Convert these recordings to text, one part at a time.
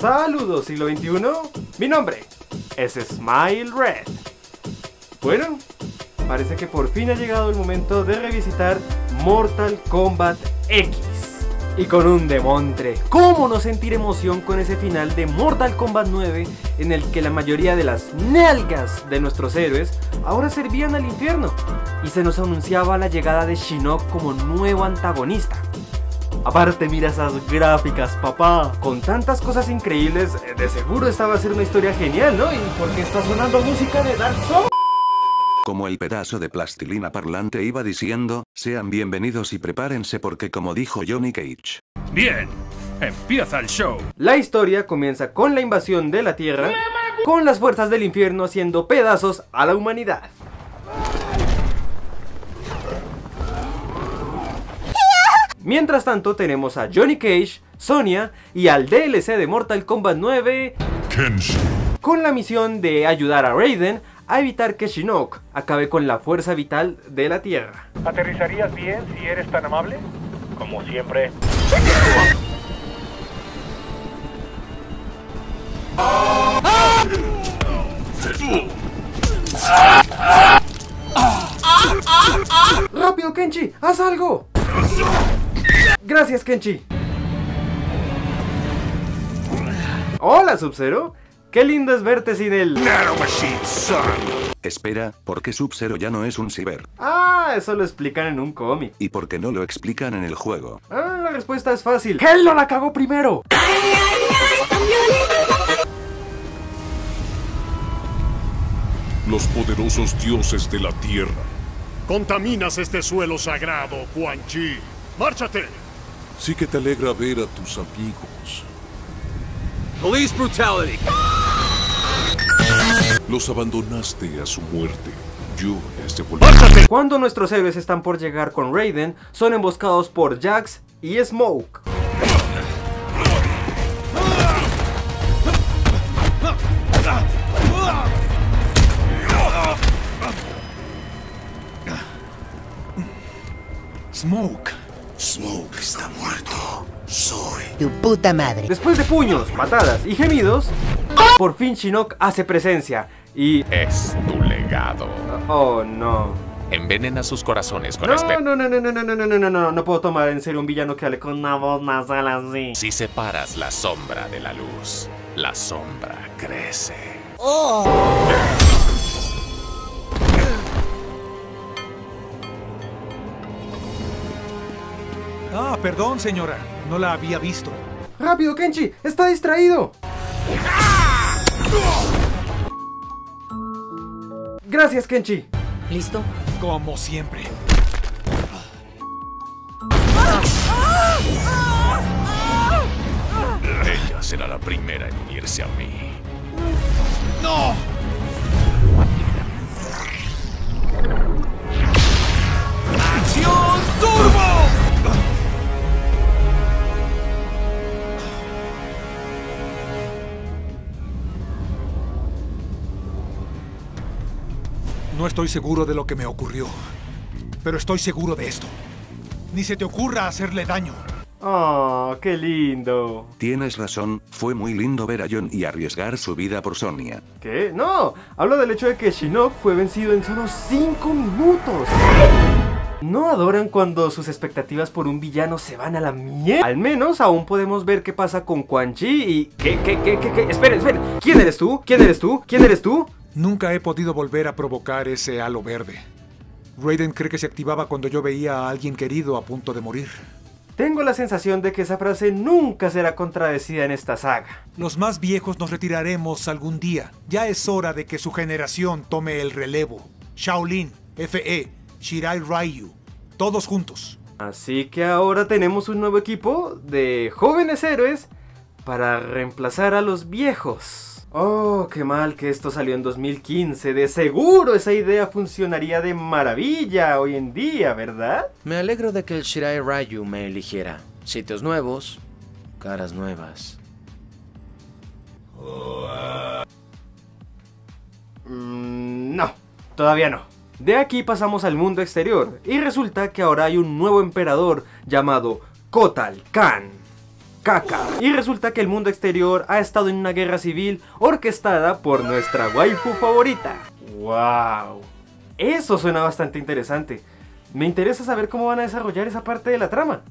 Saludos siglo XXI, mi nombre es Smile Red. Bueno, parece que por fin ha llegado el momento de revisitar Mortal Kombat X. Y con un demontre, ¿cómo no sentir emoción con ese final de Mortal Kombat 9 en el que la mayoría de las nalgas de nuestros héroes ahora servían al infierno? Y se nos anunciaba la llegada de Shinnok como nuevo antagonista. Aparte, mira esas gráficas, papá. Con tantas cosas increíbles, eh, de seguro esta va a ser una historia genial, ¿no? ¿Y por qué está sonando música de Dark Souls? Como el pedazo de plastilina parlante iba diciendo, sean bienvenidos y prepárense porque como dijo Johnny Cage. Bien, empieza el show. La historia comienza con la invasión de la Tierra, con las fuerzas del infierno haciendo pedazos a la humanidad. Mientras tanto tenemos a Johnny Cage, Sonya y al DLC de Mortal Kombat 9 Kenshi. con la misión de ayudar a Raiden a evitar que Shinnok acabe con la fuerza vital de la Tierra. ¿Aterrizarías bien si eres tan amable? Como siempre. ¡Rápido, Kenchi! ¡Haz algo! Gracias, Kenchi. Hola, Sub-Zero. Qué lindo es verte sin el... Nano Machine, son. Espera, ¿por qué Sub-Zero ya no es un ciber? Ah, eso lo explican en un cómic. ¿Y por qué no lo explican en el juego? Ah, la respuesta es fácil. ¡Él no la cagó primero! los poderosos dioses de la tierra. Contaminas este suelo sagrado, Quan Chi. ¡Márchate! Sí que te alegra ver a tus amigos. Police brutality. Los abandonaste a su muerte. Yo les devolveré. ¡Márchate! Cuando nuestros héroes están por llegar con Raiden, son emboscados por Jax y Smoke. Smoke. Smoke está muerto. Soy. Tu puta madre. Después de puños, patadas y gemidos, por fin Shinnok hace presencia y... Es tu legado. Oh no. Envenena sus corazones con No, no, no, no, no, no, no, no, no, no, no, no puedo tomar en serio un villano que hable con una voz nasal así. Si separas la sombra de la luz, la sombra crece. Ah, perdón, señora. No la había visto. ¡Rápido, Kenchi! ¡Está distraído! Gracias, Kenchi. ¿Listo? Como siempre. Ella será la primera en unirse a mí. ¡No! Estoy seguro de lo que me ocurrió, pero estoy seguro de esto. Ni se te ocurra hacerle daño. ¡Oh, qué lindo! Tienes razón, fue muy lindo ver a John y arriesgar su vida por Sonia. ¿Qué? No, hablo del hecho de que Shinnok fue vencido en solo 5 minutos. ¿No adoran cuando sus expectativas por un villano se van a la mierda? Al menos aún podemos ver qué pasa con Quan Chi y... ¿Qué, qué, qué, qué, qué? Espera, espera. ¿Quién eres tú? ¿Quién eres tú? ¿Quién eres tú? Nunca he podido volver a provocar ese halo verde. Raiden cree que se activaba cuando yo veía a alguien querido a punto de morir. Tengo la sensación de que esa frase nunca será contradecida en esta saga. Los más viejos nos retiraremos algún día. Ya es hora de que su generación tome el relevo. Shaolin, FE, Shirai Ryu, todos juntos. Así que ahora tenemos un nuevo equipo de jóvenes héroes para reemplazar a los viejos. Oh, qué mal que esto salió en 2015. De seguro esa idea funcionaría de maravilla hoy en día, ¿verdad? Me alegro de que el Shirai Ryu me eligiera. Sitios nuevos, caras nuevas. Mm, no, todavía no. De aquí pasamos al mundo exterior y resulta que ahora hay un nuevo emperador llamado Kotal Khan. Kaka. Y resulta que el mundo exterior ha estado en una guerra civil orquestada por nuestra waifu favorita. ¡Wow! Eso suena bastante interesante. Me interesa saber cómo van a desarrollar esa parte de la trama.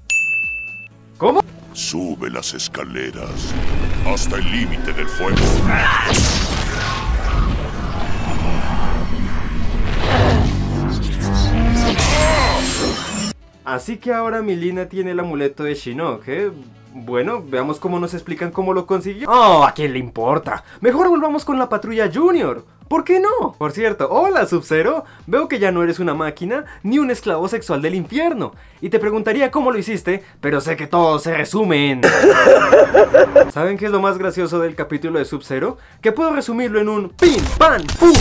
¿Cómo? Sube las escaleras hasta el límite del fuego. Así que ahora Milina tiene el amuleto de Shinnok, ¿eh? Bueno, veamos cómo nos explican cómo lo consiguió. Oh, ¿a quién le importa? Mejor volvamos con la patrulla Junior. ¿Por qué no? Por cierto, hola Sub-Zero, veo que ya no eres una máquina ni un esclavo sexual del infierno. Y te preguntaría cómo lo hiciste, pero sé que todo se resume en... ¿Saben qué es lo más gracioso del capítulo de Sub-Zero? Que puedo resumirlo en un PIN, PAN, PUM.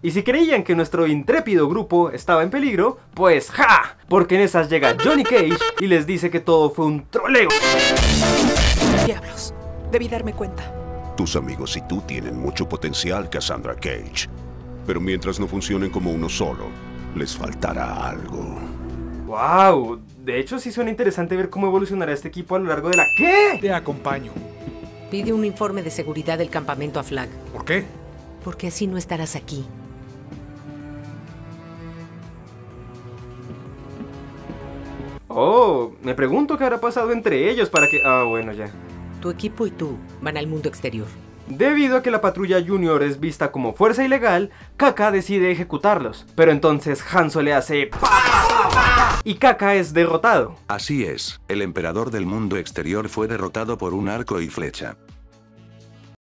Y si creían que nuestro intrépido grupo estaba en peligro, pues ¡ja! Porque en esas llega Johnny Cage y les dice que todo fue un troleo. Diablos, debí darme cuenta. Tus amigos y tú tienen mucho potencial, Cassandra Cage. Pero mientras no funcionen como uno solo, les faltará algo. ¡Wow! De hecho, sí suena interesante ver cómo evolucionará este equipo a lo largo de la... ¿Qué? Te acompaño. Pide un informe de seguridad del campamento a Flag, ¿Por qué? porque así no estarás aquí. Oh, me pregunto qué habrá pasado entre ellos para que... Ah, bueno, ya. Tu equipo y tú van al mundo exterior. Debido a que la patrulla Junior es vista como fuerza ilegal, Kaka decide ejecutarlos. Pero entonces Hanzo le hace... pa, pa, pa, pa, Y Kaka es derrotado. Así es, el emperador del mundo exterior fue derrotado por un arco y flecha.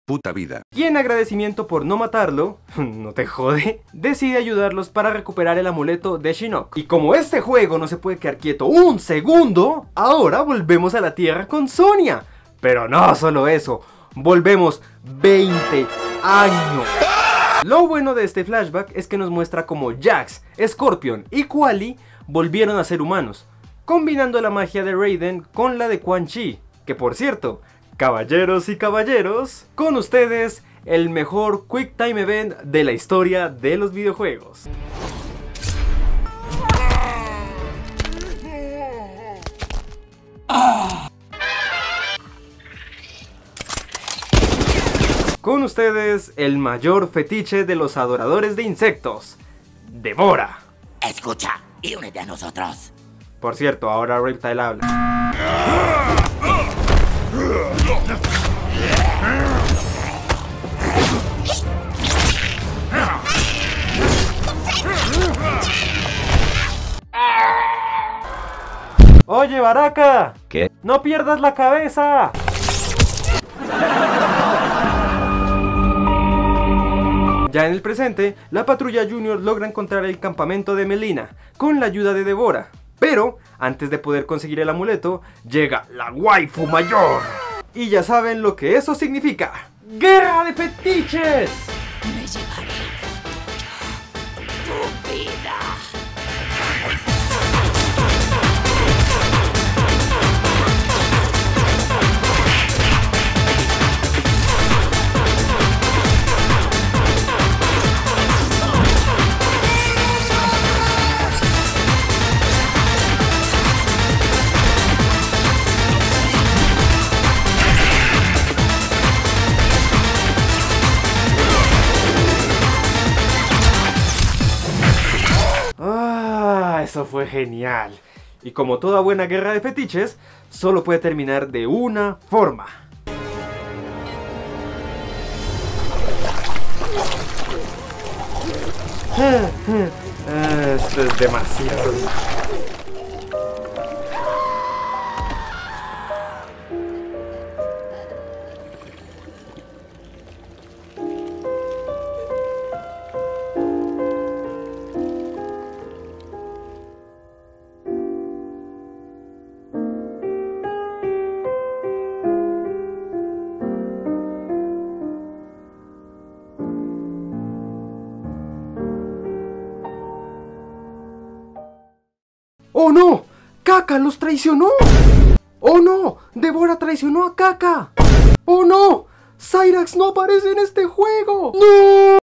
Puta vida. Y en agradecimiento por no matarlo, no te jode, decide ayudarlos para recuperar el amuleto de Shinnok. Y como este juego no se puede quedar quieto un segundo, ahora volvemos a la Tierra con Sonia. Pero no solo eso, volvemos 20 años. Lo bueno de este flashback es que nos muestra cómo Jax, Scorpion y Quali volvieron a ser humanos, combinando la magia de Raiden con la de Quan Chi, que por cierto, caballeros y caballeros, con ustedes el mejor Quick Time Event de la historia de los videojuegos. Con ustedes, el mayor fetiche de los adoradores de insectos, Devora. Escucha y únete a nosotros. Por cierto, ahora Reptile habla. Oye, Baraka. ¿Qué? No pierdas la cabeza. Ya en el presente, la patrulla Junior logra encontrar el campamento de Melina con la ayuda de Devora. Pero, antes de poder conseguir el amuleto, llega la waifu mayor. Y ya saben lo que eso significa. ¡Guerra de fetiches! Eso fue genial. Y como toda buena guerra de fetiches, solo puede terminar de una forma. Ah, Esto es demasiado. ¡Oh no! ¡Kaka los traicionó! ¡Oh no! ¡Devora traicionó a Kaka! ¡Oh no! ¡Cyrax no aparece en este juego! ¡No!